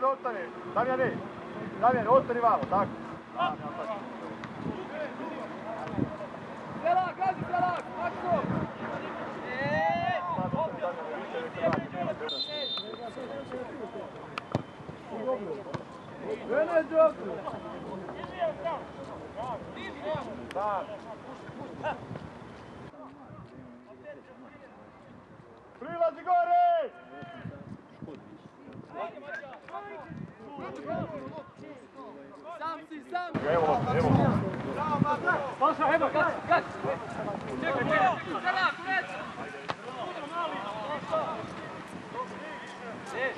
da ostane. Damjane, Damjane, ostani vamo, tako. Selak, gazi Selak, Makso! Mene dobro. Da. Sam si, sam! Evo, evo. Paša, evo, gazi, gazi! Čekaj, čekaj! Ureći! E,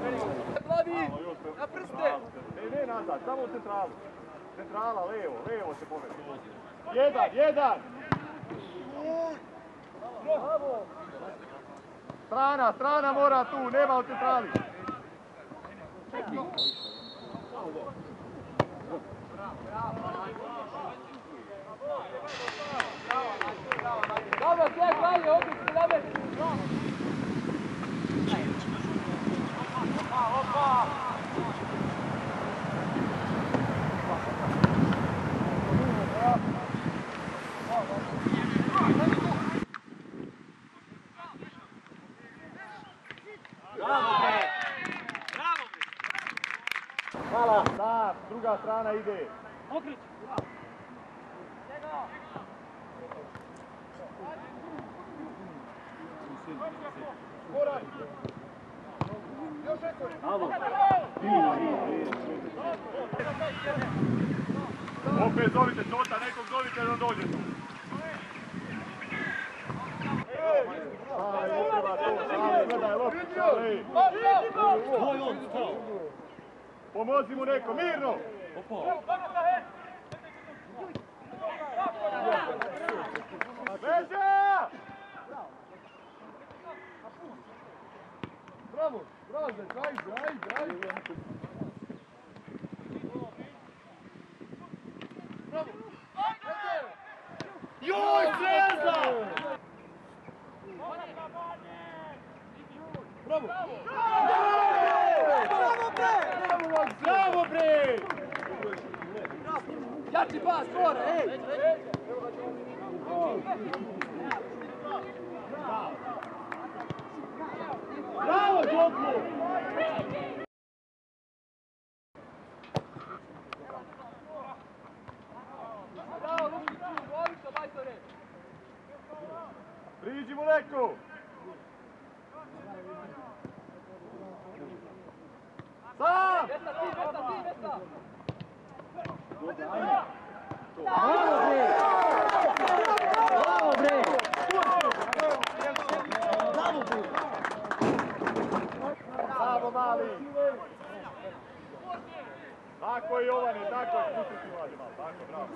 treningu. Glavi, na prste! Ne, ne nazad, samo u centralu. Centrala, levo, levo se povedi. Jedan, jedan! Strana, strana mora tu, nema u centrali. Bravo! Hvala, da, druga strana ide. Opet zovite Tota, nekog zovite da dođe tu. Aj, gledaj Sali. Pomozi mu neko, mirno! Veža! Bravo, bravo, graj, graj, graj! Joj, Zvezda! Bravo! Bravo, bre! Jači pas, gore, ej! Bravo, Đoku! Bravo, Lukiću, odlično, majstore! Priđi mu Sam! Ti, Vesta, ti, Vesta! Bravo, mali! Tako je, Jovane, tako je, pusti ti mlađe malo, tako, bravo.